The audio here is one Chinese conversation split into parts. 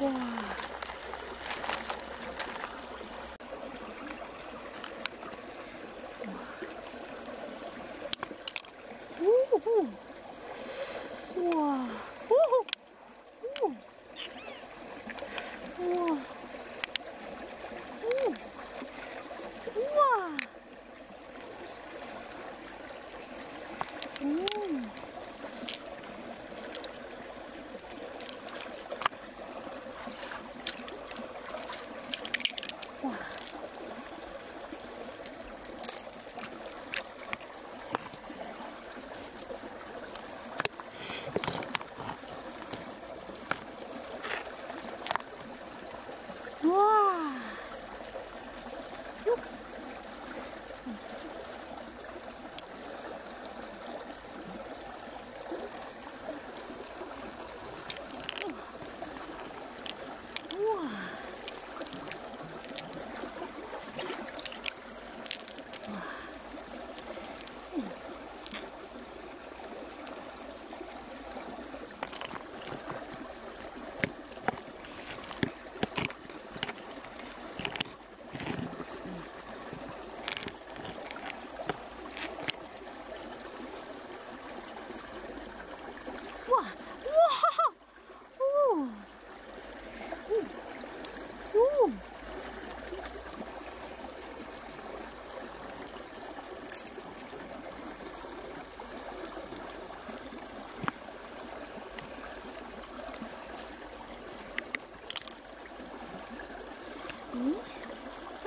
哇。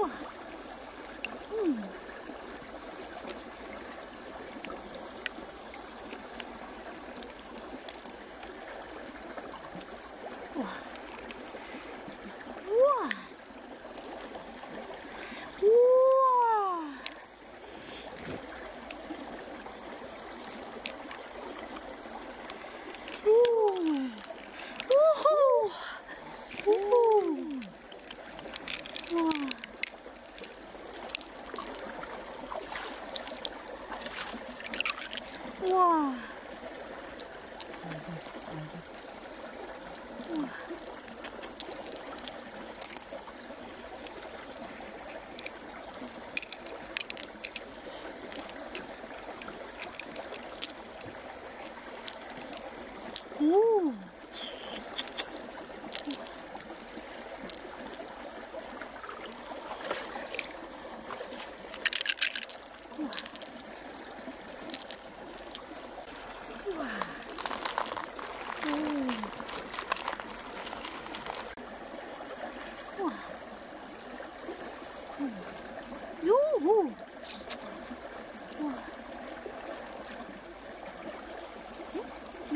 哇，嗯。哇！哇！哇！呜！呜呼！呜！哇！哇！哦！哇！哦！哇！嗯！哟呼！哇！哟！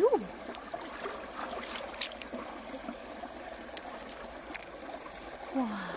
哇！